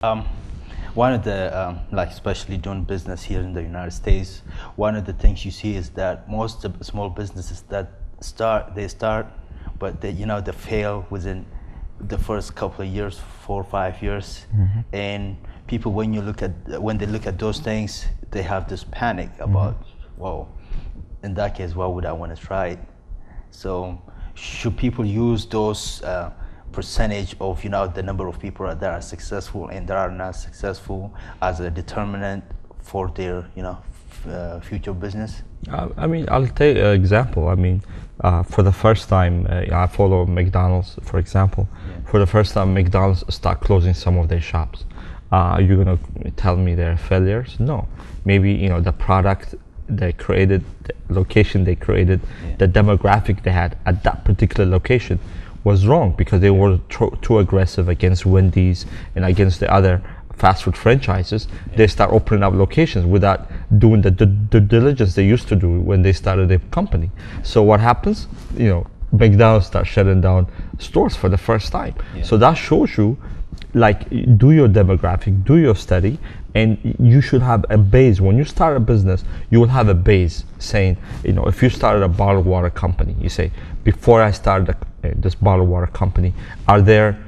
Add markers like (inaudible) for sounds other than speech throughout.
Um, one of the um, like especially doing business here in the United States, one of the things you see is that most of small businesses that start they start, but they you know they fail within the first couple of years, four or five years, and people when you look at when they look at those things, they have this panic about, well, in that case, why would I want to try? It? So should people use those uh, percentage of you know the number of people that are successful and that are not successful as a determinant for their you know f- uh, future business? Uh, I mean, I'll take an example. I mean, uh, for the first time, uh, I follow McDonald's, for example. Yeah. For the first time, McDonald's start closing some of their shops. Uh, are you gonna tell me they're failures? No. Maybe you know the product they created, the location they created, Yeah. the demographic they had at that particular location was wrong because they were too aggressive against Wendy's and against the other fast food franchises. They start opening up locations without doing the due due diligence they used to do when they started their company. So what happens? You know, McDonald's start shutting down stores for the first time. Yeah. So that shows you like do your demographic do your study and you should have a base when you start a business you will have a base saying you know if you started a bottled water company you say before i started a, this bottled water company are there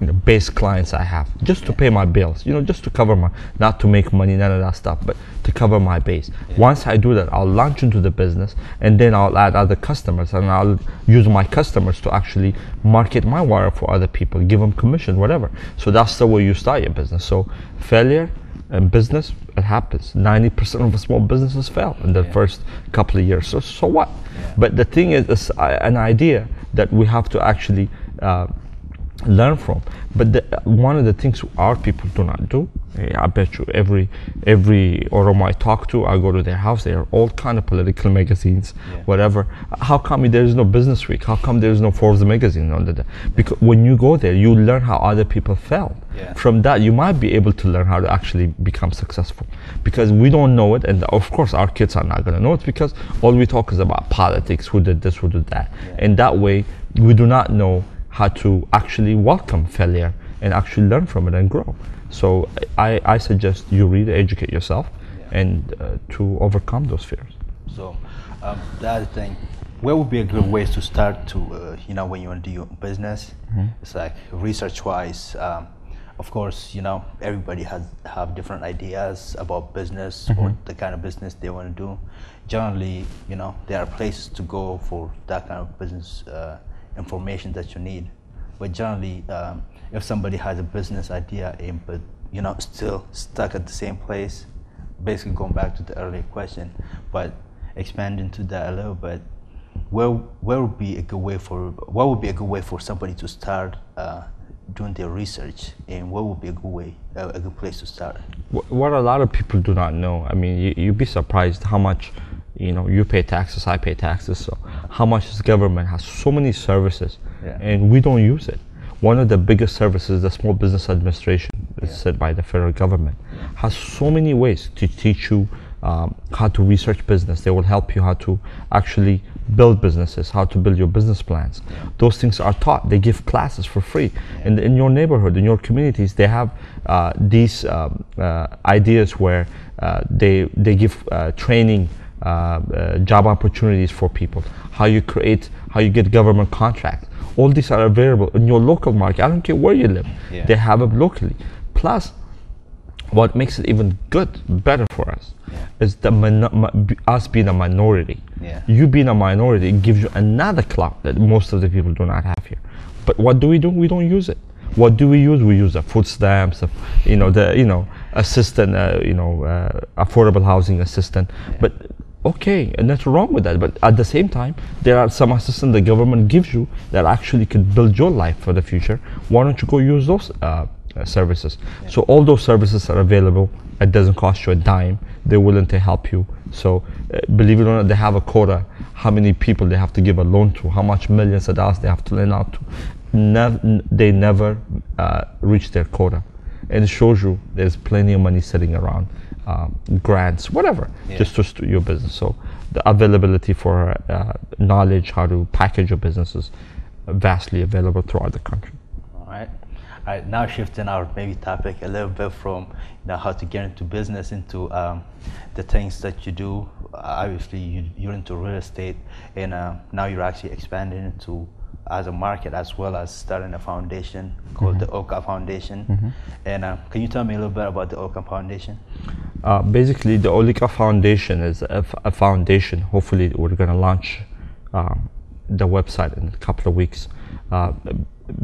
you know, base clients I have just to pay my bills, you know, just to cover my, not to make money, none of that stuff, but to cover my base. Once I do that, I'll launch into the business and then I'll add other customers and I'll use my customers to actually market my water for other people, give them commission, whatever. So that's the way you start your business. So failure in business, it happens. 90% of small businesses fail in the Yeah. first couple of years. So, so what? Yeah. But the thing is, it's uh, an idea that we have to actually uh, learn from. But the, one of the things our people do not do, eh, I bet you every every Oromo I talk to, I go to their house. They are all kind of political magazines, Yeah. whatever. How come there is no Business Week? How come there is no Forbes magazine under that? Because when you go there, you learn how other people felt. Yeah. From that, you might be able to learn how to actually become successful. Because we don't know it, and of course our kids are not going to know it because all we talk is about politics, who did this, who did that, Yeah. and that way we do not know how to actually welcome failure and actually learn from it and grow. So I, I suggest you really educate yourself, Yeah. and uh, to overcome those fears. So um, the other thing, where would be a good way to start to uh, you know when you want to do your business? It's like research wise. Um, of course, you know everybody has have different ideas about business or the kind of business they want to do. Generally, you know there are places to go for that kind of business uh, information that you need. But generally, um, if somebody has a business idea and but you know still stuck at the same place, basically going back to the earlier question, but expanding to that a little bit, where where would be a good way for what would be a good way for somebody to start uh, doing their research, and what would be a good way a, a good place to start? Wh- What a lot of people do not know, I mean, you, you'd be surprised how much, you know, you pay taxes, I pay taxes, so how much this government has so many services, Yeah. and we don't use it. One of the biggest services, the Small Business Administration, is Yeah. set by the federal government, has so many ways to teach you um, how to research business. They will help you how to actually build businesses, how to build your business plans. Those things are taught. They give classes for free. In, in your neighborhood, in your communities, they have uh, these um, uh, ideas where uh, they, they give uh, training job opportunities for people, how you create, how you get government contracts. All these are available in your local market. I don't care where you live. Yeah. They have it locally. Plus, what makes it even good, better for us, Yeah. is the us being a minority. Yeah. You being a minority gives you another clout that most of the people do not have here. But what do we do? We don't use it. What do we use? We use the food stamps, the, you know, the you know assistant, uh, you know, uh, affordable housing assistant. But okay, and nothing wrong with that. But at the same time, there are some assistance the government gives you that actually could build your life for the future. Why don't you go use those uh, uh, services? So all those services are available. It doesn't cost you a dime. They're willing to help you. So uh, believe it or not, they have a quota. How many people they have to give a loan to? How much millions of dollars they have to lend out to? Nev- they never uh, reach their quota, and it shows you there's plenty of money sitting around, um, grants, whatever, Yeah. just to your business. So the availability for uh, knowledge, how to package your business is vastly available throughout the country. All right. right, now shifting our maybe topic a little bit from you know how to get into business into um, the things that you do. Obviously, you, you're into real estate, and uh, now you're actually expanding into as a market as well as starting a foundation called the Oka Foundation. And uh, can you tell me a little bit about the Oka Foundation? Uh, basically, the Oliqaa Foundation is a, f- a foundation. Hopefully, we're going to launch um, the website in a couple of weeks. Uh,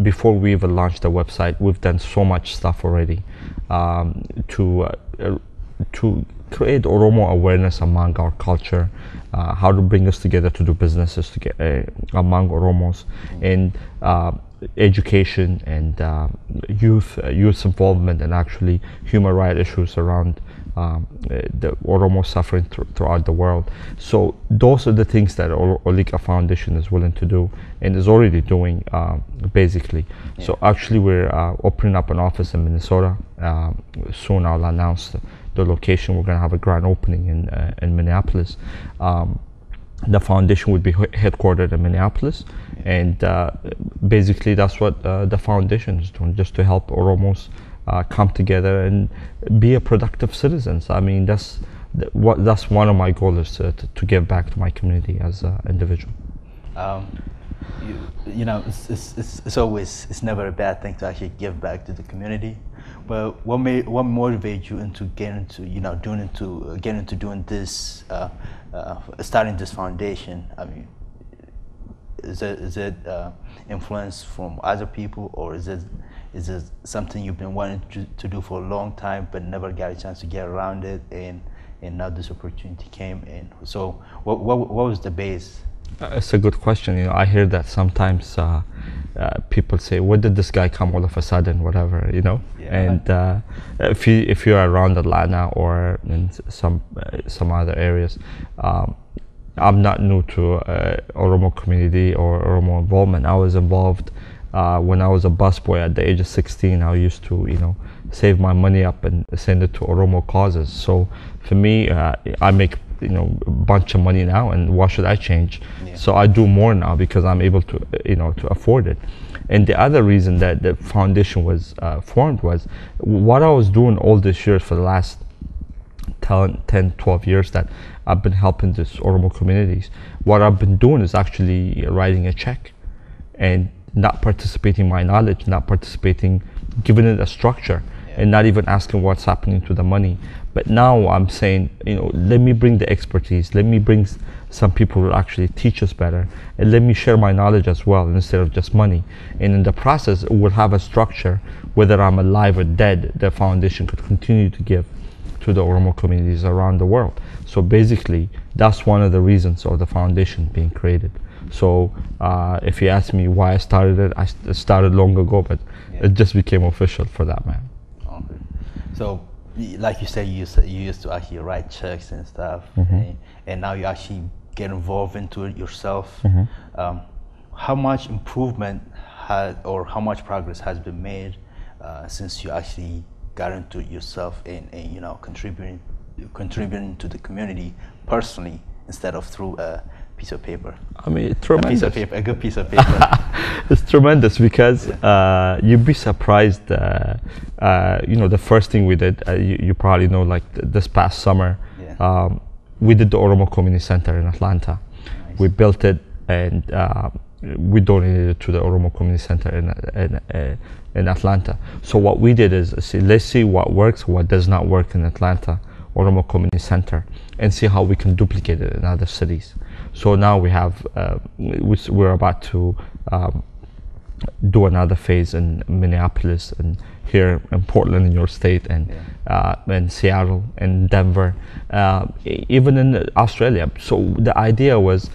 before we even launch the website, we've done so much stuff already um, to uh, to create Oromo awareness among our culture, uh, how to bring us together to do businesses to get, uh, among Oromos, and uh, education and uh, youth uh, youth involvement and actually human rights issues around um, uh, the Oromo suffering thr- throughout the world. So those are the things that o- Oliqaa Foundation is willing to do and is already doing um, basically. So actually we're uh, opening up an office in Minnesota. Um, soon I'll announce the, location. We're going to have a grand opening in, uh, in Minneapolis. Um, the foundation would be headquartered in Minneapolis, and uh, basically that's what uh, the foundation is doing, just to help Oromos uh, come together and be a productive citizens. I mean, that's th- what that's one of my goals to, to give back to my community as an individual. Um, you, you know, it's, it's, it's, it's always, it's never a bad thing to actually give back to the community. But what made, what motivated you into getting into, you know, doing into, uh, getting into doing this, uh, uh, starting this foundation? I mean, is it, is it uh, influence from other people or is it, is it something you've been wanting to, to do for a long time but never got a chance to get around it and, and now this opportunity came in? So what, what, what was the base? Uh, It's a good question. You know, I hear that sometimes uh, uh, people say, "Where did this guy come all of a sudden?" Whatever, you know. Yeah. And uh, if you if you're around Atlanta or in some uh, some other areas, um, I'm not new to uh, Oromo community or Oromo involvement. I was involved uh, when I was a busboy at the age of 16. I used to, you know, save my money up and send it to Oromo causes. So for me, uh, I make you know a bunch of money now, and why should I change? Yeah. So I do more now because I'm able to, you know, to afford it. And the other reason that the foundation was uh, formed was what I was doing all these years for the last 10, 10, 12 years that I've been helping this Oromo communities. What I've been doing is actually writing a check and not participating my knowledge, not participating, giving it a structure, and not even asking what's happening to the money. But now I'm saying, you know, let me bring the expertise, let me bring s- some people who actually teach us better, and let me share my knowledge as well instead of just money. And in the process, we'll have a structure, whether I'm alive or dead, the foundation could continue to give to the Oromo communities around the world. So basically, that's one of the reasons of the foundation being created. So uh, if you ask me why I started it, I st- started long ago, but Yeah. it just became official for that man. So, like you said, you used to, you used to actually write checks and stuff, and, and now you actually get involved into it yourself. Um, how much improvement has, or how much progress has been made uh, since you actually got into it yourself and, and you know contributing contributing to the community personally instead of through a piece of paper. I mean, A piece of paper, a good piece of paper. (laughs) it's tremendous because uh, you'd be surprised. Uh, uh, you know, the first thing we did, uh, you, you probably know, like th- this past summer, Yeah. um, we did the Oromo Community Center in Atlanta. We built it and uh, we donated it to the Oromo Community Center in, in, uh, in Atlanta. So what we did is see, let's see what works, what does not work in Atlanta Oromo Community Center, and see how we can duplicate it in other cities. So now we have, uh, we're about to um, do another phase in Minneapolis and here in Portland in your state and uh, in Seattle and Denver, uh, even in Australia. So the idea was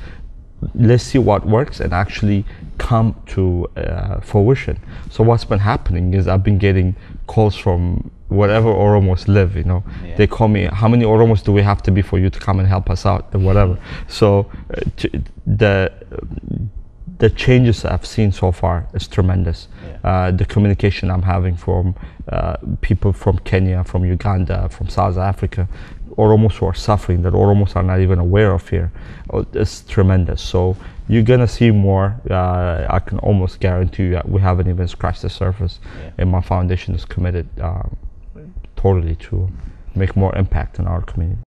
let's see what works and actually come to uh, fruition. So what's been happening is I've been getting calls from wherever Oromos live, you know. Yeah. They call me, how many Oromos do we have to be for you to come and help us out or whatever. So uh, t- the the changes I've seen so far is tremendous. Yeah. Uh, the communication I'm having from uh, people from Kenya, from Uganda, from South Africa, Oromos who are suffering that Oromos are not even aware of here uh, is tremendous. So you're gonna see more. Uh, I can almost guarantee you that we haven't even scratched the surface, Yeah. and my foundation is committed um, totally to make more impact in our community.